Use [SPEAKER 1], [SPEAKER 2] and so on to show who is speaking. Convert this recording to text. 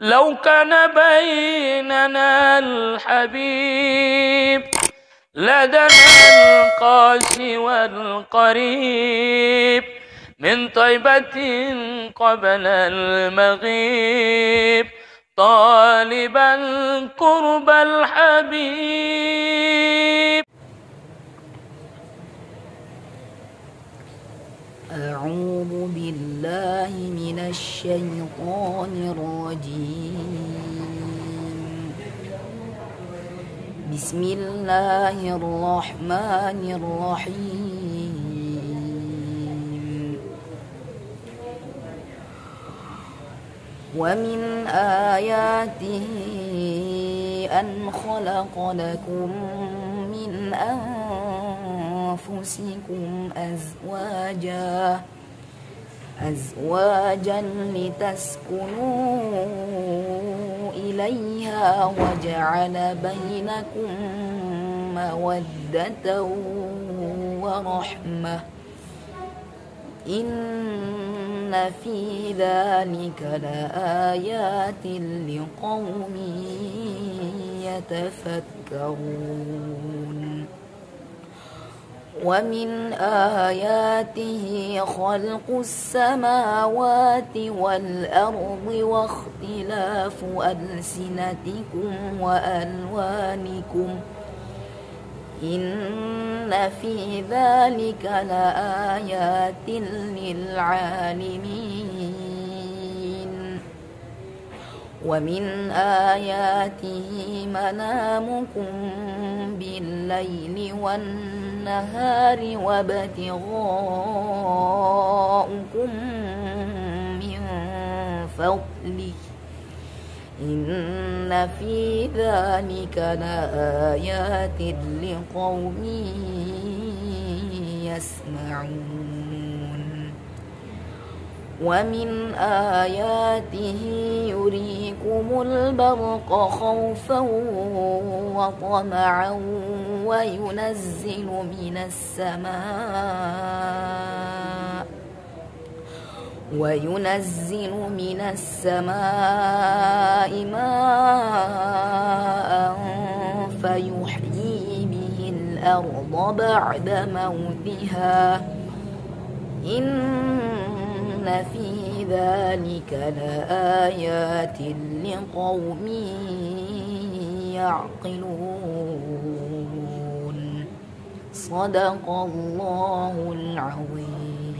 [SPEAKER 1] لو كان بيننا الحبيب لدنا القاسي والقريب من طيبة قبل المغيب طالبا قرب الحبيب.
[SPEAKER 2] أعوذ بالله من الشيطان الرجيم. بسم الله الرحمن الرحيم. ومن آياته أن خلق لكم من أنفسكم أزواجا أزواجا لتسكنوا إليها وجعل بينكم مودة ورحمة. إن في ذلك لآيات لقوم يتفكرون. ومن آياته خلق السماوات والأرض واختلاف ألسنتكم وألوانكم إن في ذلك لآيات للعالمين ومن آياته منامكم بالليل والنهار وابتغاؤكم من فضله. إن في ذلك لآيات لقوم يسمعون. ومن آياته يريكم البرق خوفا وطمعا وينزل من السماء وينزل من السماء ماء فيحيي به الأرض بعد موتها. إن في ذلك لآيات لقوم يعقلون. صدق الله العظيم.